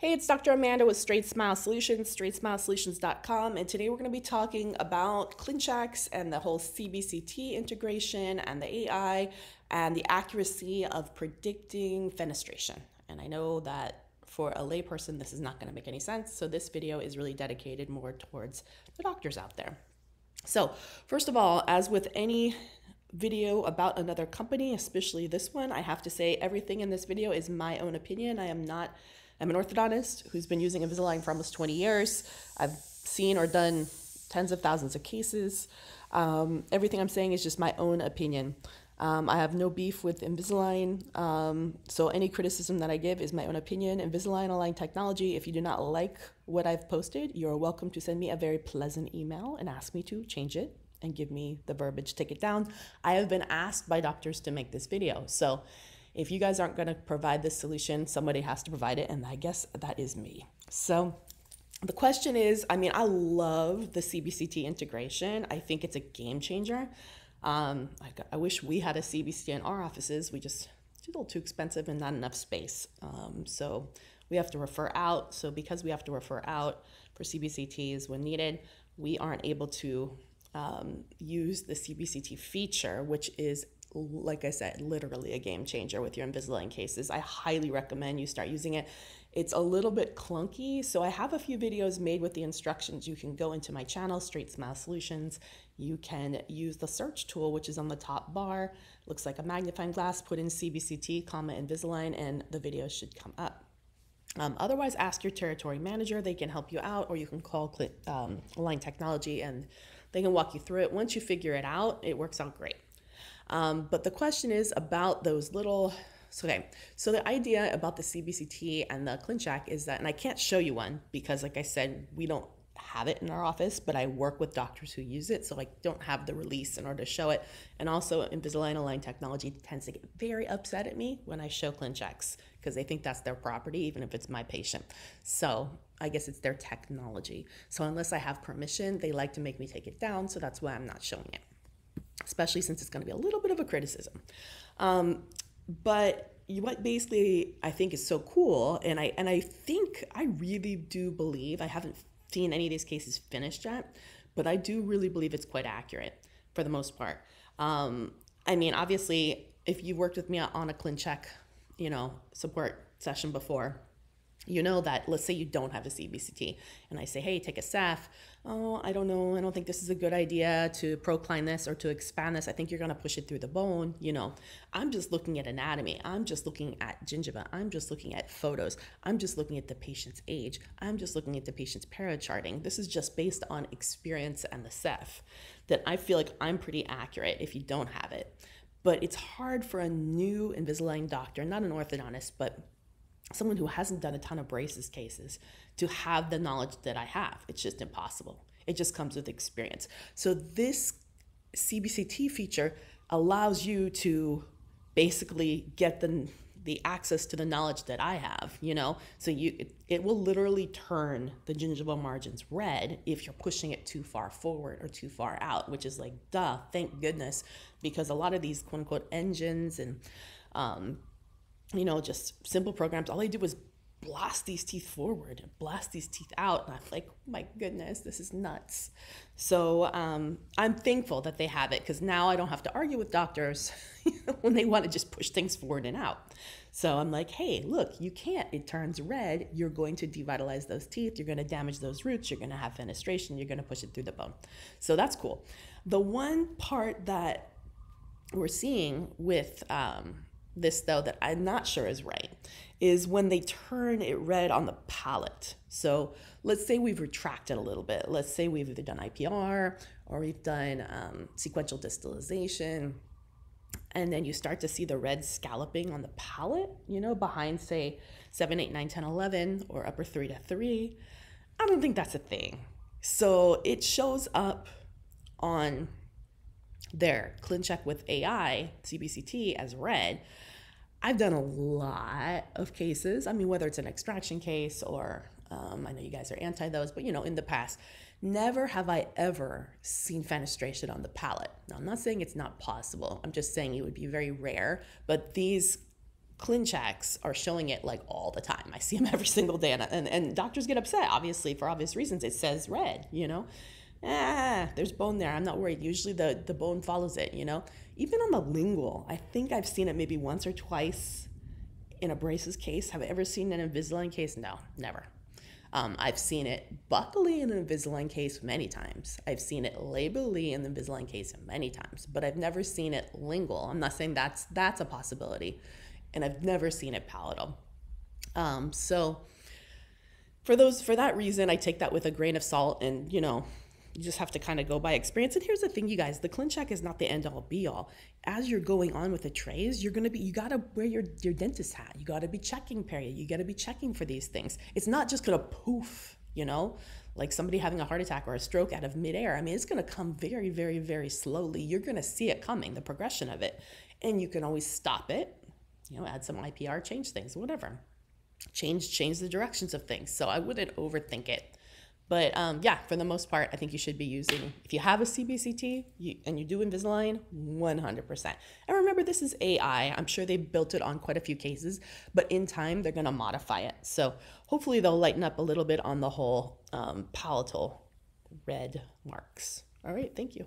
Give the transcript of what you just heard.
Hey, it's Dr. Amanda with Straight Smile Solutions, straightsmilesolutions.com, and today we're going to be talking about ClinChecks and the whole CBCT integration and the AI and the accuracy of predicting fenestration. And I know that for a layperson, this is not going to make any sense, so this video is really dedicated more towards the doctors out there. So, first of all, as with any video about another company, especially this one, I have to say everything in this video is my own opinion. I am not I'm an orthodontist who's been using Invisalign for almost 20 years. I've seen or done tens of thousands of cases. Um, everything I'm saying is just my own opinion. Um, I have no beef with Invisalign, um, so any criticism that I give is my own opinion. Invisalign Align Technology, if you do not like what I've posted, you're welcome to send me a very pleasant email and ask me to change it and give me the verbiage, take it down. I have been asked by doctors to make this video, so if you guys aren't going to provide this solution, somebody has to provide it, and I guess that is me. So the question is I mean, I love the CBCT integration, I think it's a game changer. Um, I, I, wish we had a CBCT in our offices. We just it's a little too expensive and not enough space. Um, so we have to refer out. So because we have to refer out for CBCTs when needed, we aren't able to um, use the CBCT feature, which is like I said, literally a game changer with your Invisalign cases. I highly recommend you start using it. It's a little bit clunky, so I have a few videos made with the instructions. You can go into my channel, Straight Smile Solutions. You can use the search tool, which is on the top bar. Looks like a magnifying glass. Put in CBCT, comma Invisalign, and the videos should come up. Um, otherwise, ask your territory manager. They can help you out, or you can call um, Align Technology and they can walk you through it. Once you figure it out, it works out great. Um, but the question is about those little. So, okay, so the idea about the CBCT and the ClinCheck is that, and I can't show you one because, like I said, we don't have it in our office, but I work with doctors who use it, so I don't have the release in order to show it. And also, Invisalign Align Technology tends to get very upset at me when I show ClinChecks because they think that's their property, even if it's my patient. So I guess it's their technology. So unless I have permission, they like to make me take it down, so that's why I'm not showing it especially since it's going to be a little bit of a criticism. Um, but what basically I think is so cool, and I and I think I really do believe I haven't seen any of these cases finished yet, but I do really believe it's quite accurate for the most part. Um, I mean, obviously, if you worked with me on a ClinCheck, you know, support session before, you know that let's say you don't have a CBCT and I say, hey, take a Ceph. Oh, I don't know. I don't think this is a good idea to procline this or to expand this. I think you're going to push it through the bone. You know, I'm just looking at anatomy. I'm just looking at gingiva. I'm just looking at photos. I'm just looking at the patient's age. I'm just looking at the patient's perio charting. This is just based on experience and the Ceph that I feel like I'm pretty accurate if you don't have it. But it's hard for a new Invisalign doctor, not an orthodontist, but someone who hasn't done a ton of braces cases to have the knowledge that I have. It's just impossible. It just comes with experience. So this CBCT feature allows you to basically get the the access to the knowledge that I have, you know. So you it, it will literally turn the gingival margins red if you're pushing it too far forward or too far out, which is like duh, thank goodness, because a lot of these quote unquote engines and um, you know, just simple programs. All I did was blast these teeth forward blast these teeth out. And I'm like, oh my goodness, this is nuts. So um, I'm thankful that they have it because now I don't have to argue with doctors when they want to just push things forward and out. So I'm like, hey, look, you can't. It turns red. You're going to devitalize those teeth. You're going to damage those roots. You're going to have fenestration. You're going to push it through the bone. So that's cool. The one part that we're seeing with um, this though that I'm not sure is right is when they turn it red on the palate. So let's say we've retracted a little bit. Let's say we've either done IPR or we've done um, sequential distalization. And then you start to see the red scalloping on the palate, you know, behind, say, 7, 8, 9, 10, 11, or upper 3 to 3. I don't think that's a thing. So it shows up on their ClinCheck with AI, CBCT, as red. I've done a lot of cases. I mean, whether it's an extraction case or um, I know you guys are anti those, but you know, in the past, never have I ever seen fenestration on the palate. Now, I'm not saying it's not possible. I'm just saying it would be very rare. But these ClinChecks are showing it like all the time. I see them every single day, and, and, and doctors get upset, obviously, for obvious reasons. It says red, you know? Ah, there's bone there. I'm not worried. Usually the, the bone follows it, you know? Even on the lingual, I think I've seen it maybe once or twice in a braces case. Have I ever seen an Invisalign case? No, never. Um, I've seen it buccally in an Invisalign case many times. I've seen it labially in the Invisalign case many times, but I've never seen it lingual. I'm not saying that's that's a possibility, and I've never seen it palatal. Um, so for those for that reason, I take that with a grain of salt, and you know, you just have to kind of go by experience. And here's the thing, you guys, the ClinCheck is not the end all be all. As you're going on with the trays, you're gonna be you gotta wear your, your dentist hat. You gotta be checking period. You gotta be checking for these things. It's not just gonna poof, you know, like somebody having a heart attack or a stroke out of midair. I mean, it's gonna come very, very, very slowly. You're gonna see it coming, the progression of it. And you can always stop it, you know, add some IPR, change things, whatever. Change change the directions of things. So I wouldn't overthink it. But um, yeah, for the most part, I think you should be using, if you have a CBCT you, and you do Invisalign, 100%. And remember, this is AI. I'm sure they built it on quite a few cases, but in time, they're to modify it. So hopefully, they'll lighten up a little bit on the whole um, palatal red marks. All right, thank you.